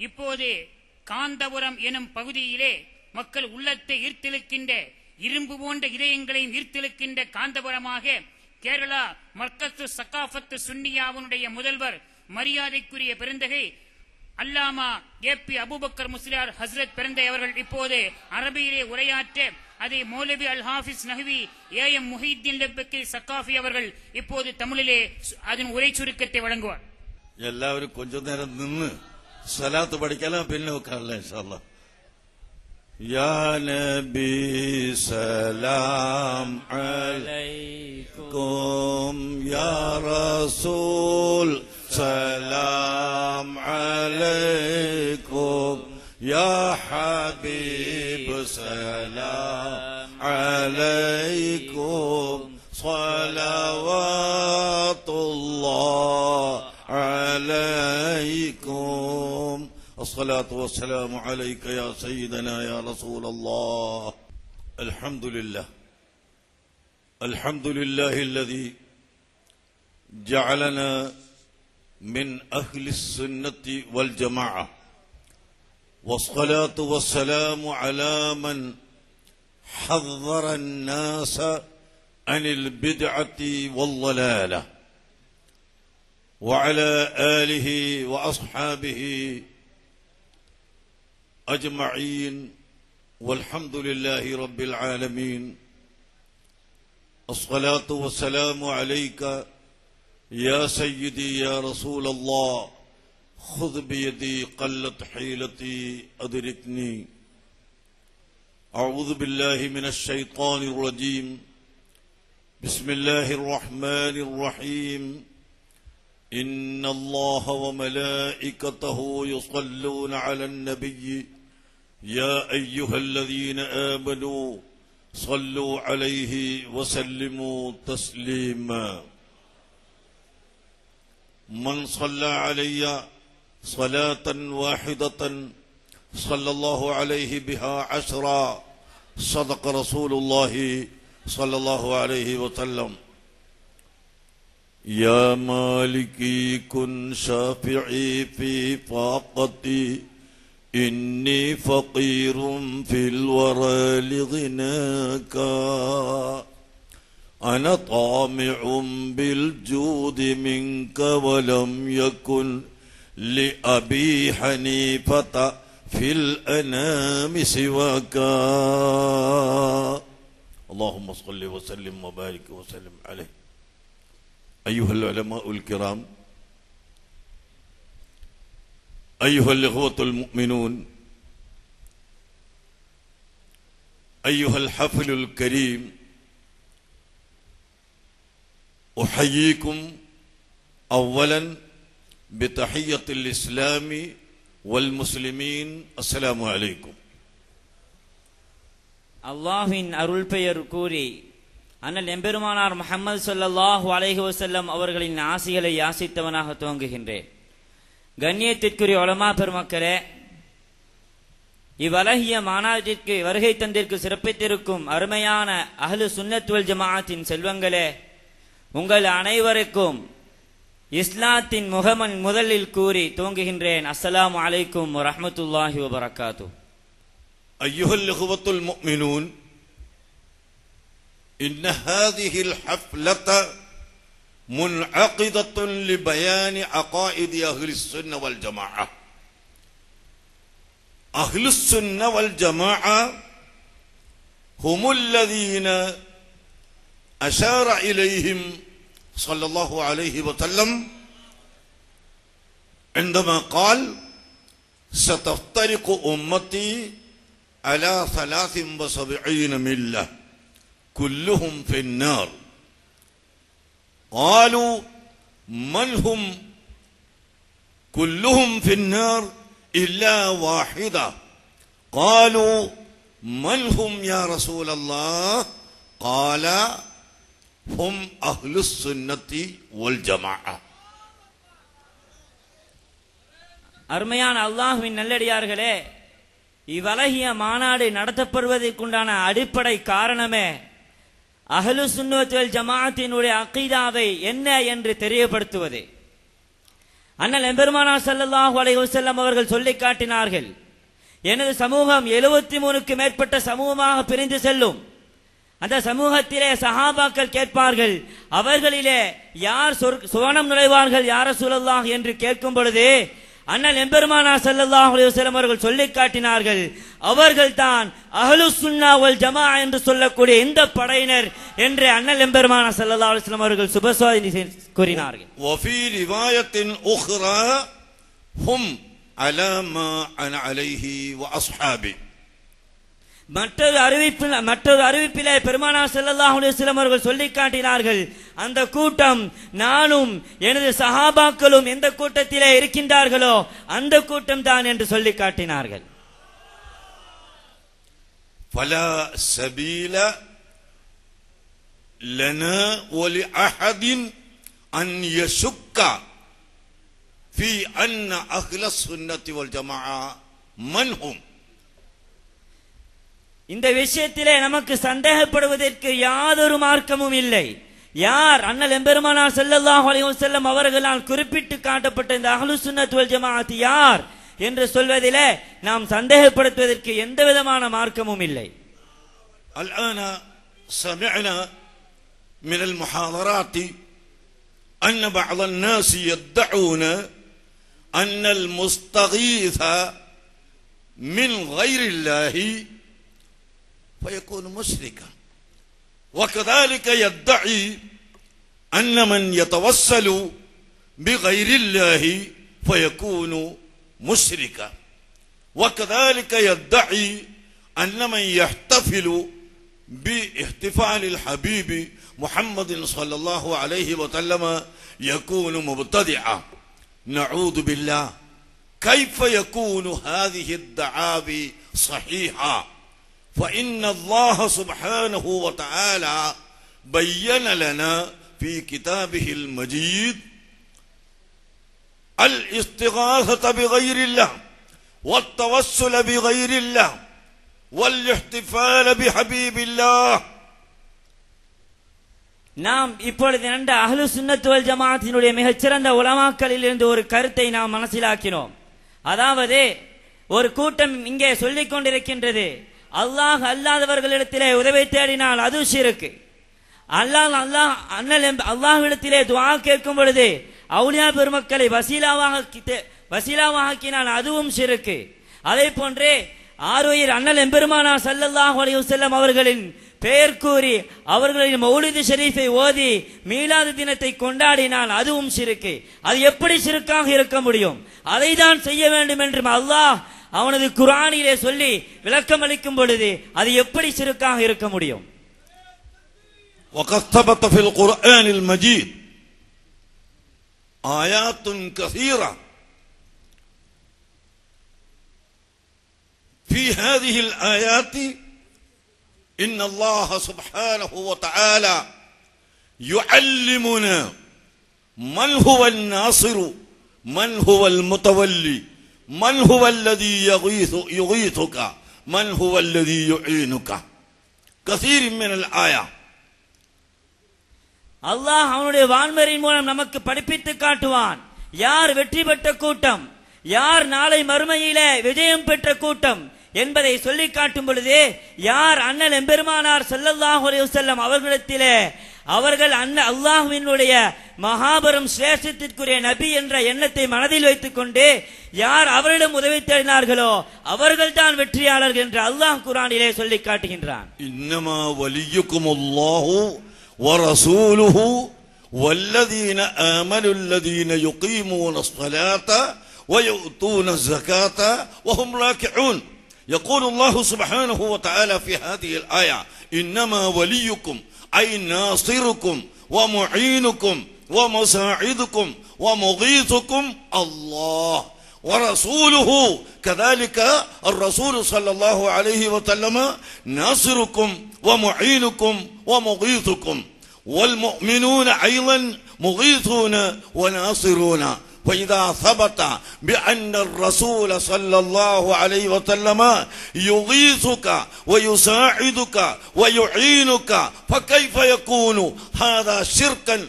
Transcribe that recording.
இப்போது காந்தபுரம் எனும் பகுதியிலே மக்கள் உள்ளத்தை ஈர்த்திழுக்கின்ற இரும்பு போன்ற இதயங்களையும் ஈர்த்திழுக்கின்ற காந்தபுரமாக கேரளா மர்கத்து சக்காஃபத்து சுன்னியாவுடைய முதல்வர் மரியாதைக்குரிய பெருந்தகை அல்லாமா ஏ பி அபுபக்கர் முஸ்லியார் ஹசரத் பிறந்த அவர்கள் இப்போது அரபியிலே உரையாற்ற அதை மௌலவி அல் ஹாஃபிஸ் நஹ்வி ஏ எம் முஹித்தீன் லெப்பக்கில் சக்காஃபி அவர்கள் இப்போது தமிழிலே அதன் உரை சுருக்கத்தை வழங்குவார். எல்லாரும் கொஞ்ச நேரம் நின்று صلاة படிக்கலாம் பின்ன உட்காரலாம் இன்ஷால்லா يا نبي سلام عليكم يا رسول سلام عليكم يا حبيب سلام عليكم صلوات الله عليكم الصلاة والسلام عليك يا سيدنا يا رسول الله. الحمد لله. الحمد لله الذي جعلنا من أهل السنة والجماعة. والصلاة والسلام على من حذر الناس عن البدعة والضلالة. وعلى آله وأصحابه أجمعين والحمد لله رب العالمين الصلاة والسلام عليك يا سيدي يا رسول الله خذ بيدي قلت حيلتي أدركني أعوذ بالله من الشيطان الرجيم بسم الله الرحمن الرحيم إن الله وملائكته يصلون على النبي يا أيها الذين آمنوا صلوا عليه وسلموا تسليما. من صلى علي صلاة واحدة صلى الله عليه بها عشرا صدق رسول الله صلى الله عليه وسلم. يا مالكي كن شافعي في فاقتي. إني فقير في الورى لغناك. أنا طامع بالجود منك ولم يكن لأبي حنيفة في الأنام سواك. اللهم صل وسلم وبارك وسلم عليه. أيها العلماء الكرام أيها الإخوة المؤمنون أيها الحفل الكريم أحييكم أولا بتحية الإسلام والمسلمين السلام عليكم அல்லாஹ்வின் அருள் பெயர் கூறி அண்ணல் எம்பெருமானார் முஹம்மது ஸல்லல்லாஹு அலைஹி வஸல்லம் அவர்களின் ஆசிகளை யாசித்தவனாக துவங்குகின்றேன் கண்ணியத்திற்குரிய உலமா பெருமக்களே இவ்வழகிய மாநாட்டிற்கு வருகை தந்திற்கு சிறப்பித்திருக்கும் அருமையான அகலு சுன்னத்துவல் ஜமாஅத்தின் செல்வங்களே உங்கள் அனைவருக்கும் இஸ்லாத்தின் முகமன் முதலில் கூறி தூங்குகின்றேன் அஸ்ஸலாம் அலைக்கும் வரஹமத்துல்லாஹி வபரகாத்து ஐயுஹல் முஃமினூன் இன் ஹாதிஹில் ஹஃப்லத منعقدة لبيان عقائد أهل السنة والجماعة. أهل السنة والجماعة هم الذين أشار إليهم صلى الله عليه وسلم عندما قال ستفترق أمتي على ثلاث وسبعين ملة كلهم في النار. قالوا من هم كلهم في النار إلا واحدة قالوا من هم يا رسول الله قال هم أهل السنة والجماعة அருமையான அல்லாஹ்வின் நல்லடியார்களே இவ்வலகிய மாநாடு நடத்தப்படுவதற்குண்டான அடிப்படை காரணமே அகலு சுன்னத்துவல் ஜமாத்தினுடைய அகீதாவை என்ன என்று தெரியப்படுத்துவது? அண்ணல் எம்பெருமானா சல்லாஹூ அலைஹி வஸல்லம் அவர்கள் சொல்லி காட்டினார்கள் எனது சமூகம் எழுபத்தி மூணுக்கு மேற்பட்ட சமூகமாக பிரிந்து செல்லும். அந்த சமூகத்திலே சஹாபாக்கள் கேட்பார்கள் அவர்களிலே யார் சுவனம் நுழைவார்கள் யார சூழல்லாஹ் என்று கேட்கும் பொழுது அண்ணல் எம்பெருமானா ஸல்லல்லாஹு அலைஹி வஸல்லம் அவர்கள் சொல்லி காட்டினார்கள் அவர்கள் தான் அஹ்லு சுன்னா வல் ஜமா என்று சொல்லக்கூடிய இந்த படையினர் என்று அண்ணல் எம்பெருமானா ஸல்லல்லாஹு அலைஹி வஸல்லம் அவர்கள் சுபசோதனை செய்து கூறினார்கள் وفي رواية أخرى هم على ما أنا عليه وأصحابي மற்றொரு அறிவிப்பில் மற்றொரு அறிவிப்பிலே பெருமானா ஸல்லல்லாஹு அலைஹி வஸல்லம் அவர்கள் சொல்லி காட்டினார்கள் அந்த கூட்டம் நானும் எனது சஹாபாக்களும் எந்த கூட்டத்திலே இருக்கின்றார்களோ அந்த கூட்டம் தான் என்று சொல்லி காட்டினார்கள் فلا سبيل لنا ولأحد أن يشك في أن أهل السنة والجماعة من هم இந்த விஷயத்திலே நமக்கு சந்தேகப்படுவதற்கு யாதொரு மார்க்கமும் இல்லை யார் அண்ணல் எம்பெருமானார் ஸல்லல்லாஹு அலைஹி வஸல்லம் அவர்களால் குறிப்பிட்டு காட்டப்பட்ட இந்த அஹ்லு சுன்னத் வல் ஜமாஅத் யார் என்று சொல்வதிலே நாம் சந்தேகப்படுத்துவதற்கு எந்த விதமான மார்க்கமும் இல்லை الآن سمعنا من المحاضرات أن بعض الناس يدعون أن المستغيث من غير الله فيكون مشركا. وكذلك يدعي أن من يتوسل بغير الله فيكون مشركا. وكذلك يدعي أن من يحتفل باحتفال الحبيب محمد صلى الله عليه وسلم يكون مبتدعا. نعوذ بالله. كيف يكون هذه الدعاوي صحيحة؟ فإن الله سبحانه وتعالى بين لنا في كتابه المجيد الاستغاثة بغير الله والتوسل بغير الله والاحتفال بحبيب الله நாம் இப்பொழுது நண்ட அஹ்லு சுன்னத் வல் ஜமாஅத்தினுடைய மிகச்சிறந்த உலமாக்களில் இருந்து ஒரு கருத்தை நாம் மனசிலாக்கினோம் அதாவது ஒரு கூட்டம் இங்கே சொல்லிக் கொண்டிருக்கின்றது அல்லாஹ் அல்லாதவர்களிடத்திலே உதவி தேடினால் அது சிறுக்கு. அல்லாஹ் அல்லாஹ் அண்ணல் எம்- அல்லாஹ்விடத்திலே துவா கேட்கும் பொழுது அவுலியா பெருமக்களை வசீலாவாக வசீலாவாக்கினால் அதுவும் சிறுக்கு. அதே போன்றே ஆரோயர் அண்ணல் எம்பெருமானா சல்லல்லாஹ் அலைஹி வஸல்லம் அவர்களின் பெயர் கூறி அவர்களின் மௌலிது ஷெரீஃபை ஓதி மீளாத தினத்தை கொண்டாடினால் அதுவும் சிறுக்கு. அது எப்படி சிறுக்காக இருக்க முடியும்? அதை தான் செய்ய வேண்டும் என்று அல்லாஹ் அவனது குரானிலே சொல்லி விளக்கம் அளிக்கும் பொழுது அது எப்படி சிறுக்காக இருக்க முடியும் وقد ثبت في القرآن المجيد آيات كثيرة في هذه الآيات إن الله سبحانه وتعالى يعلمنا من هو الناصر من هو المتولي மன் ஹுவல்லதி யுகீதுகா மன் ஹுவல்லதி யுஈனுகா கசீர் மினல் ஆயா அல்லாஹ் அவனுடைய வான்மரின் மூலம் நமக்கு படிப்பித்து காட்டுவான். யார் வெற்றி பெற்ற கூட்டம்? யார் நாளை மறுமையில விஜயம் பெற்ற கூட்டம்? என்பதை சொல்லி காட்டும் பொழுது யார் அண்ணல் எம்பெருமானார் ஸல்லல்லாஹு அலைஹி வஸல்லம் அவர்களிடத்திலே அவர்கள் அண்ண அல்லாஹ்வினுடைய மகாபெரும் சிரேஷ்டத்திற்குரிய நபி என்ற எண்ணத்தை மனதில் வைத்துக் கொண்டு யார் அவரிடம் உதவி தேடினார்களோ அவர்கள் தான் வெற்றியாளர்கள் என்று அல்லாஹ் குரானிலே சொல்லி காட்டுகின்றான் إنما وليكم الله ورسوله والذين آمنوا الذين يقيمون الصلاة ويؤتون الزكاة وهم راكعون يقول الله سبحانه وتعالى في هذه الآية إنما وليكم أي ناصركم ومعينكم ومساعدكم ومغيثكم الله ورسوله. كذلك الرسول صلى الله عليه وسلم ناصركم ومعينكم ومغيثكم والمؤمنون أيضا مغيثون وناصرون. فإذا ثبت بأن الرسول صلى الله عليه وسلم يغيثك ويساعدك ويعينك فكيف يكون؟ هذا شركا